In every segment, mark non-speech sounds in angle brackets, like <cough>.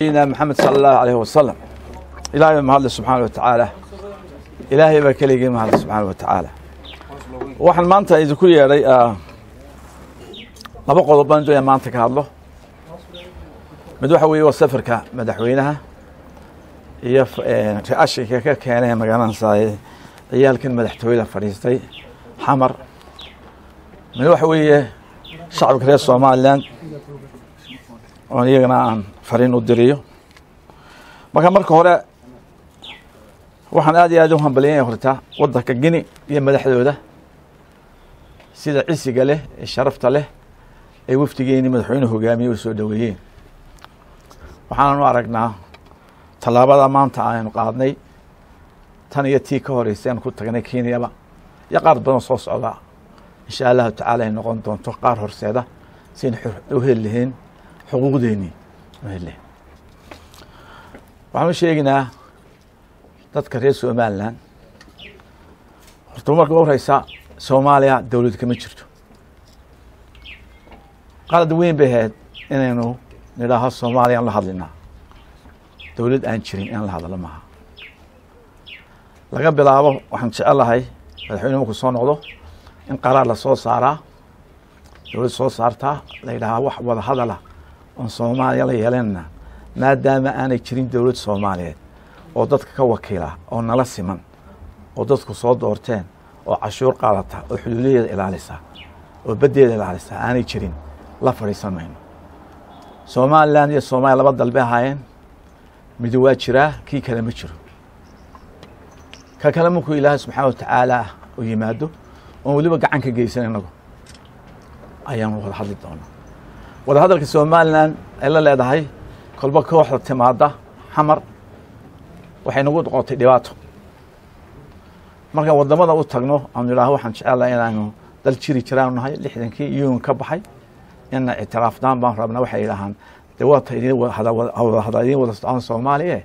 nabiyina maxamed sala allahu alayh wasalam ilahay baa mahadle subxaana wa tacaala ilaahay baa keligii mahadle subxaana wa tacaala waxaan maanta idinku yeedhay ah, laba qodob baan doonaya maanta ka hadlo. Mid waxa weeye waa safarka madaxweynaha iyo eh, ra'ashinka ka keenay magaalada saaye ciyaalkan madaxtooyada fadhiistay xamar. Mid waxa weeye shacabka reer somalilan oon iyagana aan fariin u diriyo. Marka marka hore waxaan aad iyo aad u hambaliyanya horta waddanka gini iyo madaxdooda sida cisiga leh ee sharafta leh ee wafdigeeni madaxweynuhu hogaamiye u soo dhoweeyeen waxaanan u aragnaa tallaabada maanta aynu qaadnay. Tan iyo tii ka horeysay aan ku tagnay kenyaba. Iyo qaar badan soo socda. Insha allahu tacaala ay noqon doonto qaar horseeda. Siaynu u heli lahayn xuquuqdeennii u heli lahayn waxaan u sheeginaa dadka reer somalilan. Horta marka u horeysa soomaaliya dowlad kama jirto. Qalad weyn bay ahayd inaynu nidhaaho soomaaliya aan la hadlinaa dowlad aan jirin inaan la hadlo maaha. Laga bilaabo waxaan jecelahay madaxweyne markuu soo noqdo in qaraar la soo saaraa dowlad soo saartaa la yidhaahaa wax wada hadala oon soomaaliya la yeelanana maadaama aanay jirin dowlad soomaaliyeed oo dadka ka wakiila oo nala siman oo dadku soo doorteen oo cashuur qaadata oo xuduudadeeda ilaalisa oo baddeeda ilaalisa aanay jirin la fadhiisan mayno. Somalilan iyo soomaaliya laba dalbay ahaayeen midi waa jiraa kii kale ma jiro. Ka kale markuu ilaahay subxaana wa tacaala u yimaado oon weliba gacan ka geysan inagu ayaanu wada hadli doonaa wada hadalka somalilan ay la leedahay kolba kooxda timaada xamar waxay nagu noqotay dhibaato. Markaan waddamada u tagno aanu idhaaho waxaan jecelahay inaanu dal jiri jiraanu nahay lixdankii iyuun ka baxay ina ictiraafnaan baan rabnaa waxay idhaahaan dee waata idin wadahada idin wada socon soomaaliya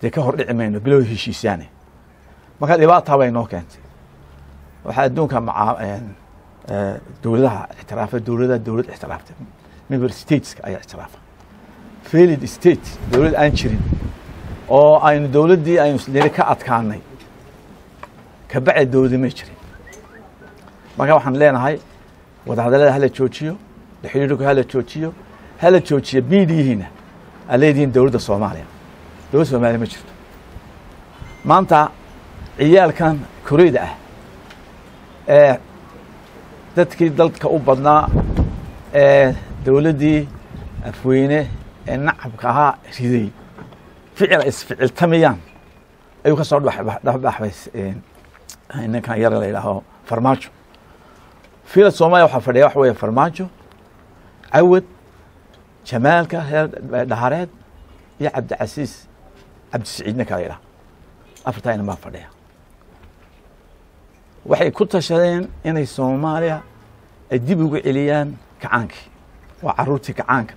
dee ka hor dhici mayno bilow heshiisaane. Marka dhibaataa bay noo keentay. Waxaa adduunka maca dowladaha ictiraafa dowladaha dowlad ictiraaftay member stateska ayaa ictiraafa failid state dowlad aan jirin oo aynu dowladdii aynu niri ka adkaanay kabacdi dowladi may jirin. Marka waxaan leenahay wadahadallada hala joojiyo xidhiidhku hala joojiyo hala joojiyo miidiyihiina aa leedihiin dowladda soomaaliya. Dowladda soomaaliya ma jirto. Maanta ciyaalkan koreyda ah ee dadkii dalka u badnaa ee dowladdii afweyne ee nacabka ahaa riday. Ficil ay isficiltamayaan ayuu ka soo dhexbaxbay ninkan yar la yidhaaho farmaajo. Fiila soomaaliya waxaa fadhiya waxa weeye farmaajo cawad jamaalka reer dhahareed iyo cabdicasiis cabdisiciid ninka la yidhaha afartaa inan baa fadhiya. Waxay ku tashadeen inay soomaaliya ay dib ugu celiyaan kacaankii waa caruurtii kacaanka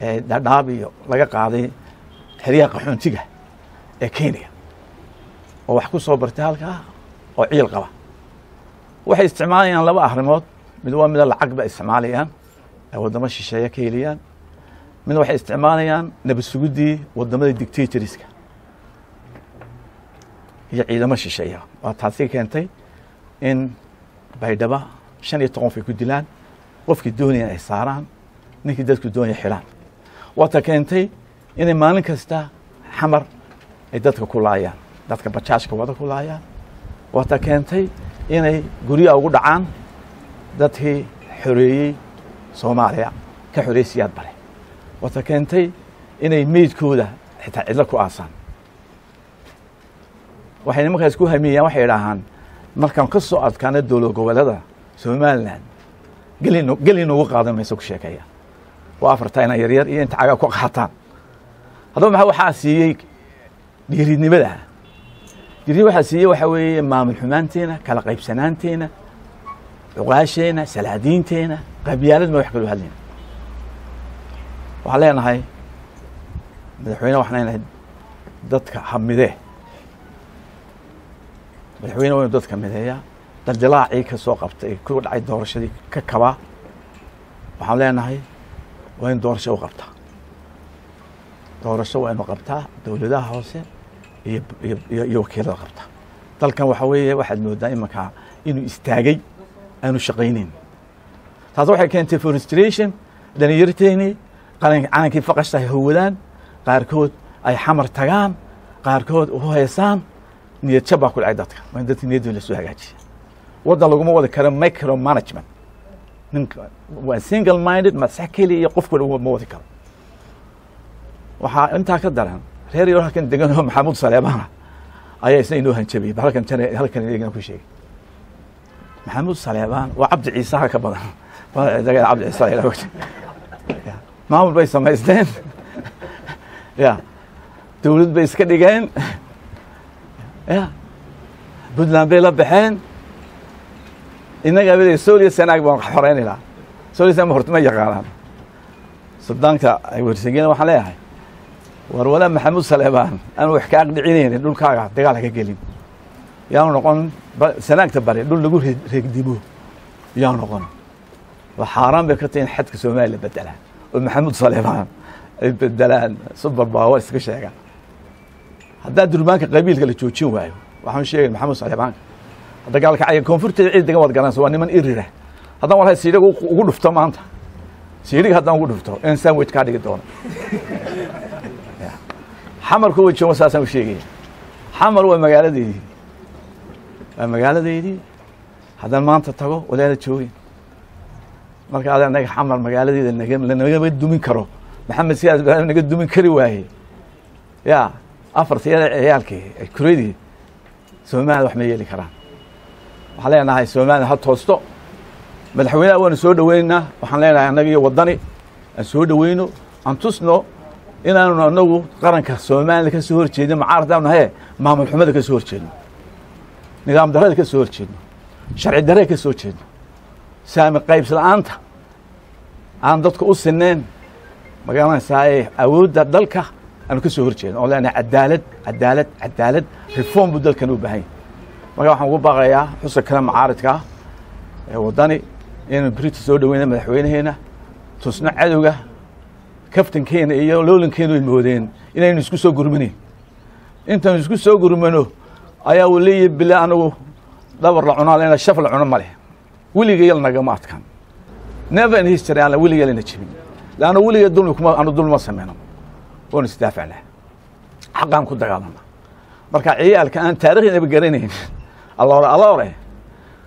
ee dhadhaab iyo laga qaaday xeryaha qaxoontiga ee kenya. Oo wax ku soo bartay halkaa oo ciil qaba. Waxay isticmaalayaan laba arrimood. Mid waa mida lacag ba isticmaalayaan ay waddamo shisheeye ka heliyaan. Mid waxay isticmaalayaan nabad suguddii waddamada dictatoriska. Iyo ciidamo shisheeya waa taasi keentay in baydhaba shan iyo toqon ay ku dilaan. Qofkii doonaya ay saaraan ninkii dadku doonaya xidhaan waata keentay inay maalin kasta xamar ay dadka ku laayaan dadka bajaajka wada ku laayaan. Waata keentay inay guryaha ugu dhacaan dadkii xoreeyey soomaaliya ka xoreeyey siyaad bare. Waata keentay inay meydkooda xitaa cidlo ku aasaan. Waxay nimankaas ku hamiyayaan waxay idhaahaan markaan ka soo adkaana dowlad goboleeda somalilan gelin geli noogu qaadan mayso ku sheekeeya waa afartaa inaan yaryar iyo inta cagaa ku qaataan. Haddaba maxaa waxaa siiyey dhiiridnimada dhiirid waxaa siiyey waxaa weeye maamul xumaanteena kala qaybsanaanteena cuqaasheena salaadiinteena qabyaalad ma wax kaloo hadlayna waxaan leenahay madaxweyne waxaan leenahay dadka hamidee madaxweyne waynu dadka mideeyaa daldilaacii ka soo qabtay ku dhacay doorashadii ka kabaa waxaan leenahay waa in doorasho u qabtaa. Doorasho waa inu qabtaa dowladaha hoose iyo wakiilada qabtaa dalkan waxa weeye waxaad moodaa imankaa inuu istaagay aanu shaqaynayn taas waxay keentay forestration dhalinyarteeni calankii faqashta ay howadaan qaarkood ay xamar tagaan qaarkood u heesaan niyad jab baa ku dhacay dadka. Waa in dadka niyadooda la soo hagaajiya waddan laguma wadi karo micro management ninka. Waa single minded masax keliya iyo qofkooda ma wadi karo. Waxaa intaa ka daran reer yaro halkan degan oo maxamuud saleebana ayaa isna inoo hanjabiyey ba halkan jan halkan iyagana ku sheegay. Maxamuud saleebaan waa cabdi ciisaha ka badan. Cabdi ciisa maamul bay samaysteen. Ya dowlad bay iska dhigeen. Ya puntland bay la baxeen innaga abada solia sanaag baan xoreynayna solia sanag horta ma yaqaanaan suldaanka ay wersegeen waxaan leeyahay war wala maxamuud saleebaan aan wax ka aqdhicinaynin dhulkaaga dagaal haka gelin yaanu noqon sanaagta bari dhul lagu reegdimo yaanu noqon xaaraan bay ka tahay in xadka soomaaliya la bedelaan oo maxamuud saleebaan ay bedelaan subar baawa iska sheegaan haddaa durbaanka qabiilka la joojin waayo waxaan sheegay maxamuud saleebaanka dagaalka caya koonfurteeda cid degan waad garanaysa waa niman irira haddaan walahi siidhig ugu dhufto maanta. Siidhig haddaan ugu dhufto in sandwich kaa dhigi doono. <laughs> Xamar kuwa joogo saasaan u sheegaya xamar waa magaaladeydii waa magaaladeydii haddaan maanta tago wadaada joogin. Marka ada naga xamar magaaladeeda nagama dumin karo. Maxamed siyaas ibraahim naga dumin kari waaye. Ya afartiyada ciyaalkii kuradii soomaalida wax ma yeeli karaan waxaan leenahay soomaalida ha toosto. Madaxweynaha waanu soo dhoweynaynaa waxaan leenahay annaga iyo waddani aan soo dhoweyno aan tusno inaanu anagu qaranka soomaalida ka soo horjeedno macaaradaanu nahaye maamul xumada ka soo horjeedno. Nidaam darada ka soo horjeedno. Sharci darada ka soo jeedno saami qaybs la'aanta. Aan dadka u sineen ma garanaysaa awoodda dalka aanu ka soo horjeedno. Oon leenahay cadaalad cadaalad cadaalad. Reform buu dalkan u baahan yahy marka waxaan ugu baaqayaa xusa kale macaaridka ah ee waddani inaynu berita soo dhoweyna madaxweynaheena tusno cadowga kaftankeena iyo loolankeenu ay moodeen inaynu isku soo gurmanayn intaanu isku soo gurmano ayaa uu leeyahy bile anagu dhabar la cunaa lena shaf la cuno ma leh. Weligayal nagama adkan never in history aan weligayalna jebin. Leanna weligay dulmi kuma anu dulma sameyno. Waanu isdaafacnaa xaqaan ku dagaalana marka ciyaalka aan taariikhdaba garanayn alloore alloore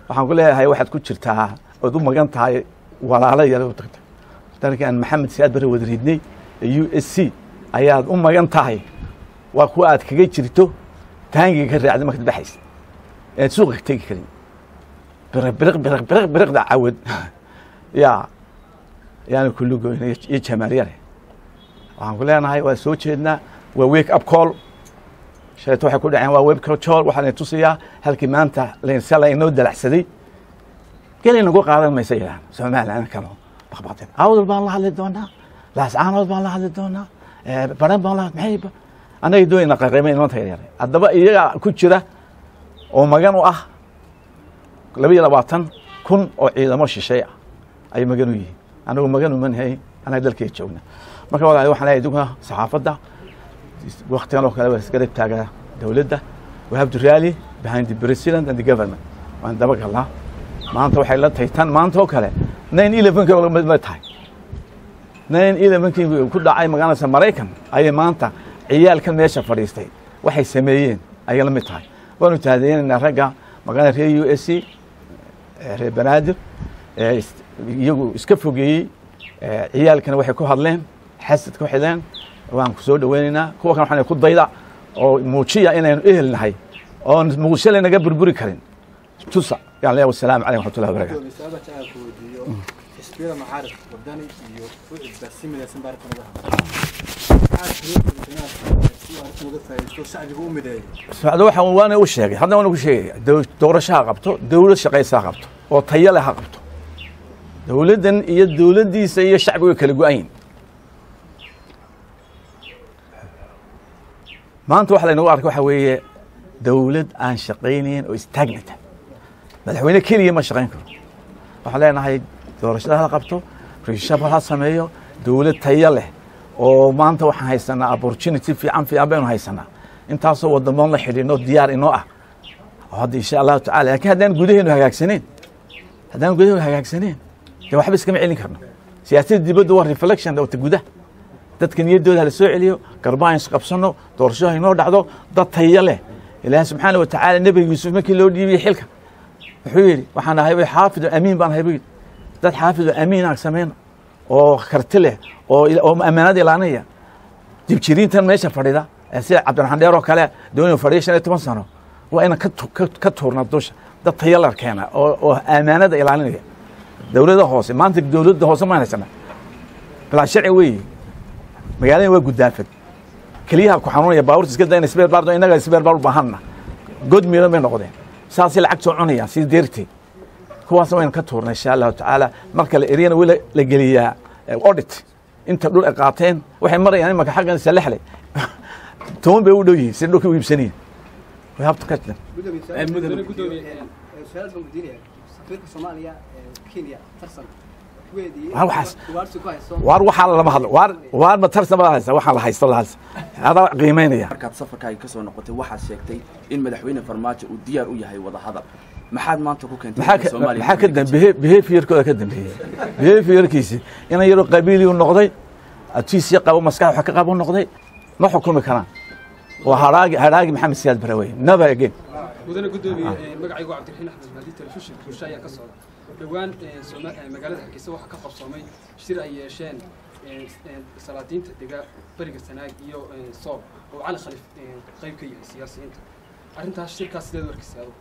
waxaan ku leeyahay waxaad ku jirtaa ood u magan tahay walaalo u tagta. Dalkii aan maxamed siyaad bare wada ridnay ee u s c ayaad u magan tahay. Waa kuwa aad kaga jirto taangiga ka raacday markaad baxaysa. Ead suuqa ka tegi karin. Biriq biriq biriq biriq biriqda cawad. <laughs> Yaa yaani kullugoyn iyo jamaaryare waxaan ku leenahay waa soo jeednaa waa wake up call shaleeto waxay ku dhaceen waa wake up call waxaan tusayaa halkii maanta se lainoo dalacsaday gelay nagu qaadan maysa yidhahan somaliland kalo baqbaqdeen awdal baan la hadli doonaa laascaanood baan la hadli doonaa baran baan la maxay annaga doonayna qaqayma inanta yaryare haddaba iyaga ku jira oo magan u ah laba iyo labaatan kun oo ciidamo shishay ah ay magan u yihiin anagu magan umanhay anaga dalkeeda joogna marka walaali waxaan leeyahay saxaafadda waktigan oo kale waa isgarab taagaa dowladda we have to rally behind the president and the government. waan daba galnaa maanta waxay la tahay tan maanta oo kale nine elevenki ma tahay nine elevenkii ku dhacay magaalada maraykan ayay maanta ciyaalkan meesha fadhiistay waxay sameeyeen ayay la mid tahay waanu tahadeynaynaa ragga magaalada reer u s c reer banaadir iyagu iska fogeeyey ciyaalkana waxay ku hadleen xasad ku xideen waan ku soo dhoweynaynaa kuwa kan waxaan ku dayda oo muujiya inaynu ehel nahay oon muqdisho laynaga burburi karin. Tusa. Yaan leeyahay wasalaamu calaykum waxmatullahi wabarakatu xisbiyada macaaridka wadani iyo ucudba si midaysan baarka naga shacbiga u mideeyo socdo waxa waana u sheegay. Hadda waana ku sheegaya doorasho ha qabto dowlad shaqaysa ha qabto oo tayo leh ha qabto. Dowladdan iyo dowladdiisa iyo shacbiga way kala go'ayin maanta waxa laynagu arkay waxa weeye dowlad aan shaqaynayn oo istagnata madaxweyne keliya ma shaqayn karo. Waxaan leenahay doorashada ha qabto reshabal ha sameeyo dowlad tayo leh oo maanta waxaan haysanaa opportunity fiican fiican baynu haysanaa. Intaasoo wadamoon la xidhiino diyaar inoo ah. Hadda insha allahu tacala laakiin haddaan gudaheenu hagaagsaneen haddaan gudaheenu hagaagsaneen dee waxba iskama celin karno. Siyaasadda dibadda waa reflection wata gudaha dadka niyaddooda hala soo celiyo garbaan isqabsano doorasho inoo dhacdo dad tayo leh. Ilaahi subxaana wa tacaala nebiga yuusuf markii loo dhiibiyey xilka wuxuu yidhi waxaan ahay xaafid amiin baan ahay buu yidhi. Dad xaafid amiin aan samayno oo karti leh oo ammaanada ilaalinaya dibjiriintan meesha fadhida sida cabdiraxmaan dheer oo kale doonuu fadhiya shan iyo toban sano waa inaan ka tu- ka- ka tuurna dusha. Dad tayo la keena oo ammaanada ilaalinaya. Dowladda hoose maanta dowladda hoose ma haysana. Bilaa sharci weeye magaalada waa gudaafad keliyaha ku xanuunaya baabuurta iska dayna sbeer baardo innaga sbeer baar u baahanna god miiran bay noqdeen? Saasay lacag soo cunayaan sida deertay kuwaasna waynu ka tuurnay insha allahu tacaala. Marka la eriyana weli la geliyaa eh, audit. Inta dhul ay qaateen waxay marayaan imanka xaggan salexle <laughs> toban bay u dhow yihiin sida dhulka u iibsanayin habta ka jiran mudane gudoomiye su'aalaas baan weydiinaya safiirka soomaaliya ee kenya tarsan waar waxaa lama hadlo. Waar waar ma tarsan baa haysa? Waxaan la haysto la haysta adaa qiimaynaya markaad safarkaaga ka soo noqotay waxaad sheegtay in madaxweyne farmaajo uu diyaar u yahay wada hadal maxaad maanta ku keentay Soomaaliya maxaa ka dambeeyey? Behaviorkooda ka dambeeyey. Behaviorkiisi inan yaroo qabiili u noqday atiisii qabo maskax wax ka qabo noqday. Ma xukumi karaan. Waa haraagi haraagi maxamed siyaad barawey never again mudane gudoomiye magacaygu cabdiraxiin axmed maadi telefishin bulsho ayaa ka socda dhowaan eh, eh, magaalada hargeysa waxaa ka qabsoomay shir ay yeesheen eh, eh, salaadiinta dega beriga sanaag iyo eh, soob oo cali khalif eh, qayb ka yahay siyaasiyiinta. Arrintaas shirkaas sideed warkiisa adugu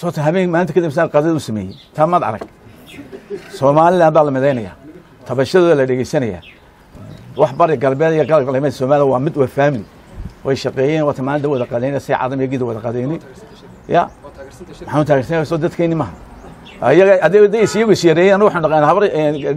soota habeen maanta kadib saan qadada u sameeyey. Taa maad arag. Somaliland baa la midaynaya tabashadooda la dhegeysanaya. Wax bari galbeed iyo galab somaliland waa mid waa family way shaqeeyeen wata maalinta wada qadayna si cadam iyo gida wada qadayni ya maxamed taageersan soo dadkeeni maha ayaga hadday hadday is iyagu siyareeyeen anu waxaan dhaqaynaa habar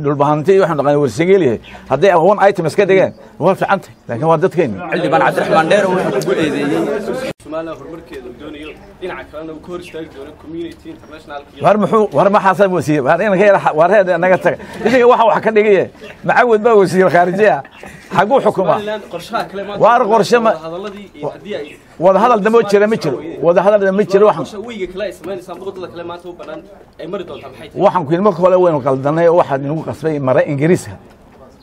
dhulbahante iyo waxaan dhaqaynaa warsangeeliyahay hadday one item iska dhigeen waa fiicantay laakiin waa dadkeeni xildhibaan cabdiraxmaan dheer wuxuu kugu eedeeyey somaliland horumarkeeda uu doonayo. Dhinaca kalena uu ka hor istaagi doono community internationalka war muxuu war maxaasaa wasiir war inanka yar war heed naga taga idinka waxa wax ka dhigaye macawad baa wasiir khaarijiya xaguu maanta Waar qorshe ma- wada hadal dama jira ma jiro. Wada hadal dama jiro waxaan qorshe weyga kale ay samaynaysaa waddada kale maanta u banaan ay mari doontaa maxay tahay? Waxaan ku yidhi marka hore waynu qaldanay oo waxaad inagu qasbay mare ingiriiska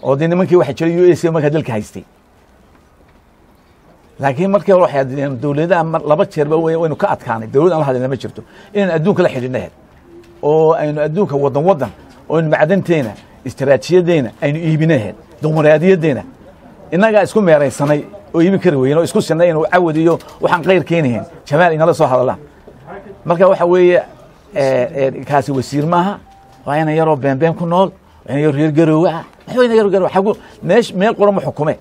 oo dee nimankii waxa jiray u s markaa dalka haystay laakiin markii hore waxay adeen dowladaha laba jeerba way- waynu ka adkaanay. Dowlad aan la hadlina ma jirto. Inaan adduunka la xidhiidhnaheed oo aynu adduunka wadan oo aynu macdanteena istaraatiijiyadeena aynu iibinaheed dimuqraadiyadeena innagaa isku meeraysanay oo iibin kari weyn oo isku sinay inuu cawad iyo waxaan qayr keenahayn jamaal inala soo hadalaan marka waxa weeye eh, eh, kaasi wasiir maaha. Waa ina yaroo beenbeen ku nool waa ina yaroo reer garoowe ah maxaa ina xagu meesh meel qura ma xukume